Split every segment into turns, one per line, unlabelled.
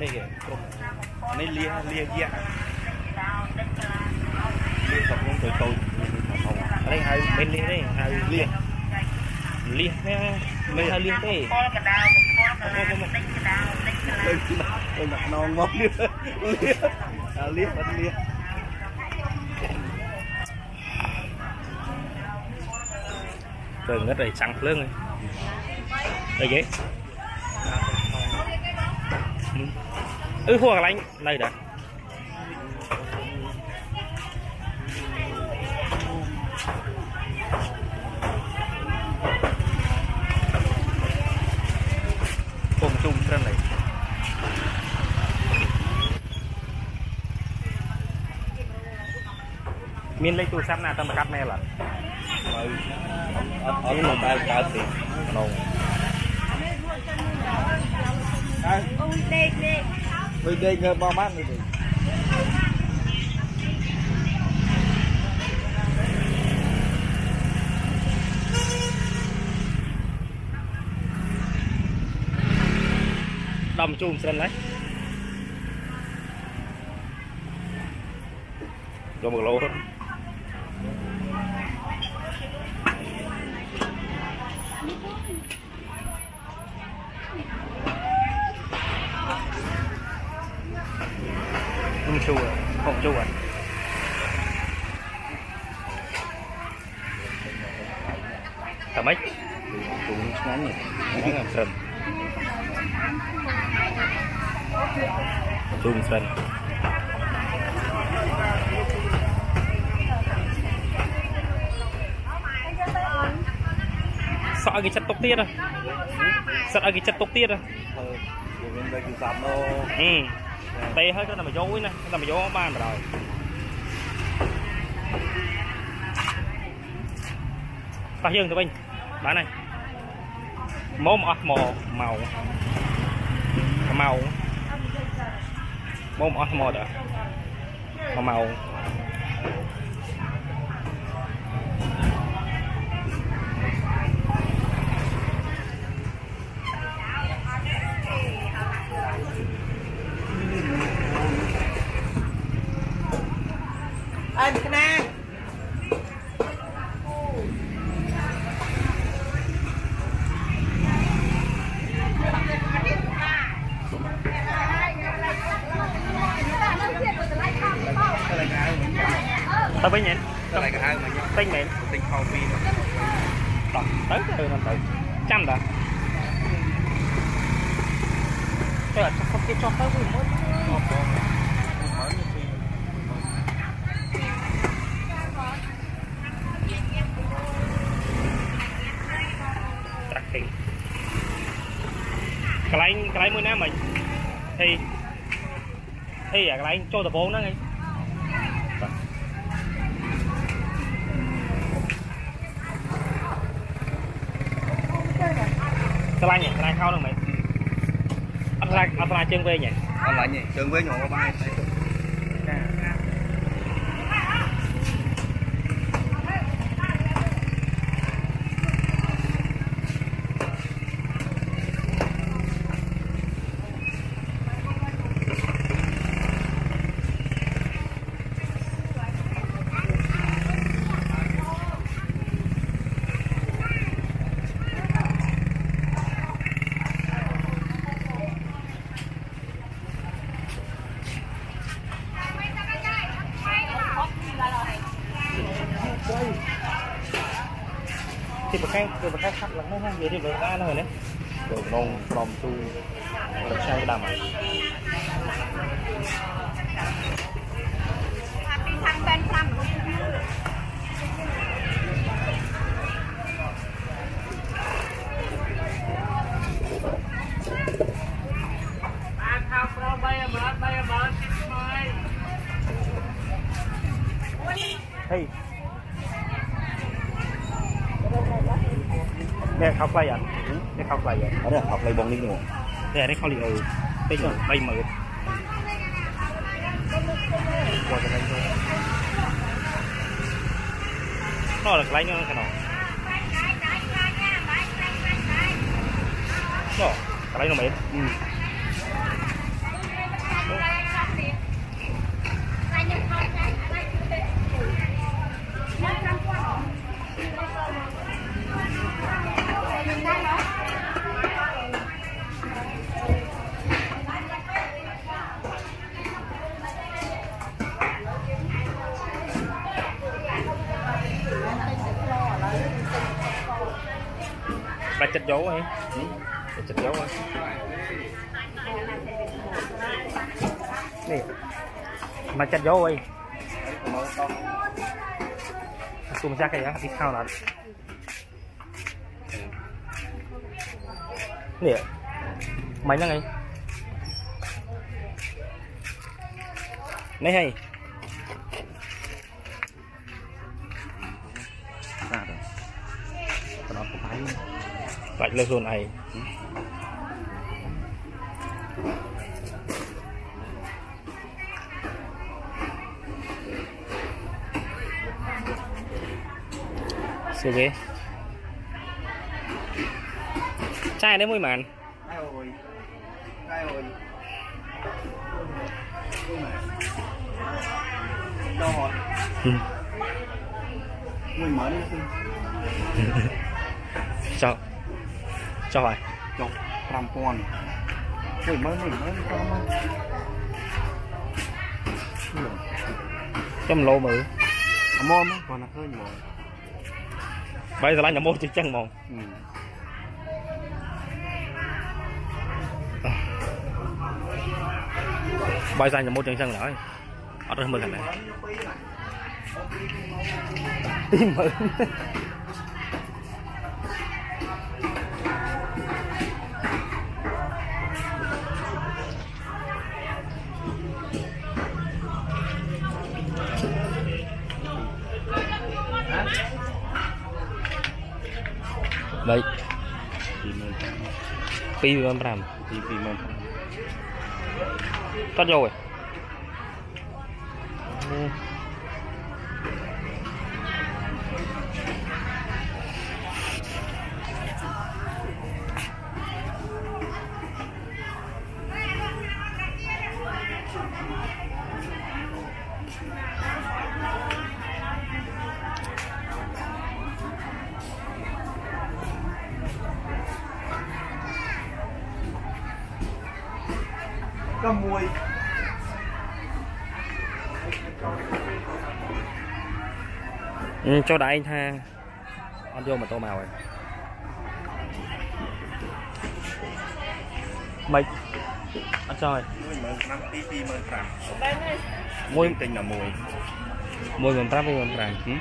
នេះគេគ្រប់
នេះលៀលៀយ៉ាលៀកំពុងតូចតូច
នេះហៅមិនលៀទេហៅលៀលៀនេះមិនហៅលៀទេផលកដាវផលកដាវតិចកដាវត
ិចកដាវទៅមកខ្នងមកលៀលៀអាលៀអត់លៀ
ទៅងឹតឲ្យចាំងភ្លើងអីគេ ừ hùa lạnh đây đã. Cùng chung trên này. Miên lấy tu sắp na tâm cắt mẹ là
ừ. ở nó tay cao thì
nồng
Hãy
subscribe cho
mình đi ngơ bao mát rồi.
Đồng chung xem đấy. Cho một lỗ hết
Nyanyi. Nyanyi
seren. Cung seren. Sợ cái chất tốc tiết à? Sợ cái chất tốc tiết à?
Ừ.
Tê hết cái này mà dối nè, cái này mà dối ban rồi. Ta dương cho mình. Bán này. ម៉មអស់ម៉មម៉ៅម៉ៅម៉មអស់ម៉មដែរម៉ៅ ទៅវិញហ៎ ទៅlại cả hai
mà nhé ទ
ិញមែន
tính khâu phi
តោះទៅទៅមិនទៅចាំតាទៅអត់ខុសគេចោះទៅវិញមើលត្រាក់ទីកន្លែងកន្លែងមួយណាមិញហេហេអាកន្លែងចូលដំបងហ្នឹងឯង ស្លាញ់ស្លាញ់ខោនឹងមិនអត់ស្លាញ់អត់ស្លាញ់ជើងវែងទេអត
់ស្លាញ់ទេជើងវែងហៅបាយទេ
ទីប្រកែកទីប្រកែកខាត់ឡើងនោះណាវារៀបរយដែរនោះនេះចូលក្នុងក្រុមទូរកឆៅដាំហើយថា
ពីខាង5 5របស់ខ្ញុំ
Dia kau pelayan. Dia kau pelayan.
Ada kau pelayan bong lingu.
Dia ada kau liu. Dia kau pelayan merut. Kau jangan tu. Kau ada pelayan kan kau. Kau pelayan merut.
Hmm.
chụp dấu quá mà chặt dấu ơi. Cùng ra cái đi sao là nè. Máy nó ngay. Này hay.
Ra rồi.
Còn nó cũng phải. Vậy là luôn này.
Ừ.
Suốt ghế Chai đấy mũi mặn.
Đâu rồi. Mũi mở đi
Cho. Cho hỏi
Chọc Làm con. Mũi mới mũi mới Cho mới
Chấm
Mồm còn là hơi mồm
បាយស្រឡាញ់តែមកជិះចឹងហ្មង
ừ.
បាយស្រឡាញ់តែមកចឹងចឹងឡើយអត់រើសមើលខាងណាទីមើល 3 25000
25000
គាត់យកឯង
1
ừ, cho đại anh tha. Ăn vô mà tô màu rồi. Mày. Ăn trời rồi?
Môi tình là mùi
mùi mình tám mình làm
ừ.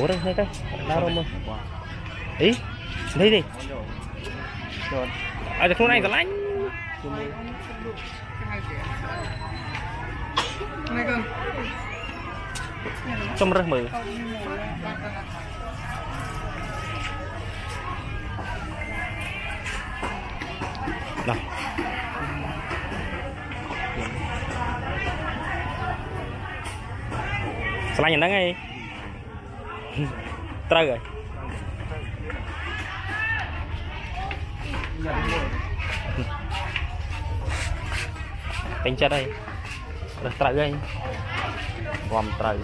ủa đây thấy đây. Đau đâu mà? Ý thấy gì
rồi.
Ở đây không này còn lạnh trong rất mười. Nào. Selain yang ngay? Trời rồi. ពេញចិត្តហើយរើសត្រូវហើយវ៉ាំត្រូវ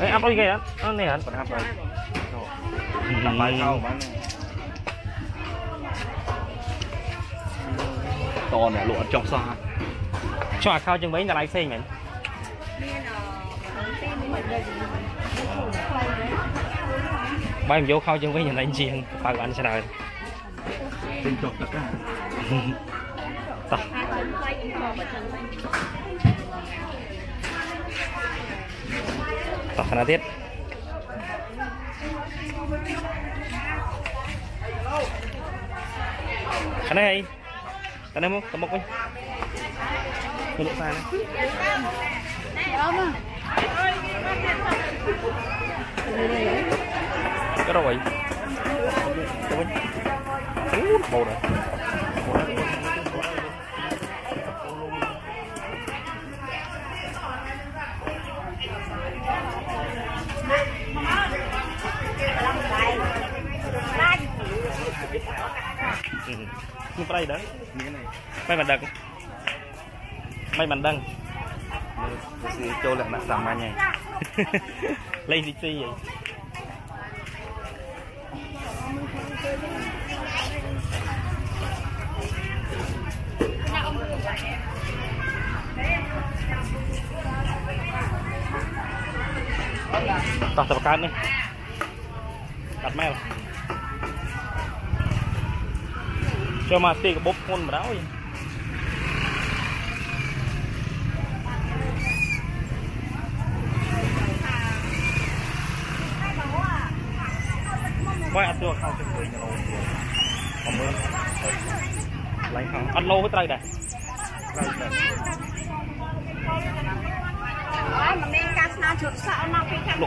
អេអាប់អី
គេអត់អូនេះអត់
អាប់ហើយ
តាមបាយកោ
បានតនេះលោកអត់ចង់សោះ
ចុះអាខោជាងវិញតម្លៃផ្សេងមែនបាយមិនយកខោជាងវិញតម្លៃជាងបើអានច្រើន
tinh chọc tất cả.
Tỏ Tao khả tiết Khả này Khả này không? Tao mốc đi. Không độ xa nữa Cái đâu vậy? Cái Boulder. Mình phải đấy. Mày mà đừng. Mày mà đừng.
គឺចូលលក្ខណៈសាមញ្ញហើយ
លេងស៊ីស៊ីហី សតែបកើតនេះកាត់មែលចូលមកទីកបប់ធ្ងន់បណ្ដោយបើអត់ទួខោទៅវិញឡូអមើលឡៃខោអត់ឡូទៅត្រូវដែរ
ត្រូវដែរ
អើមិនមានការស្នើជ្រុតសក់មកពីខា
ង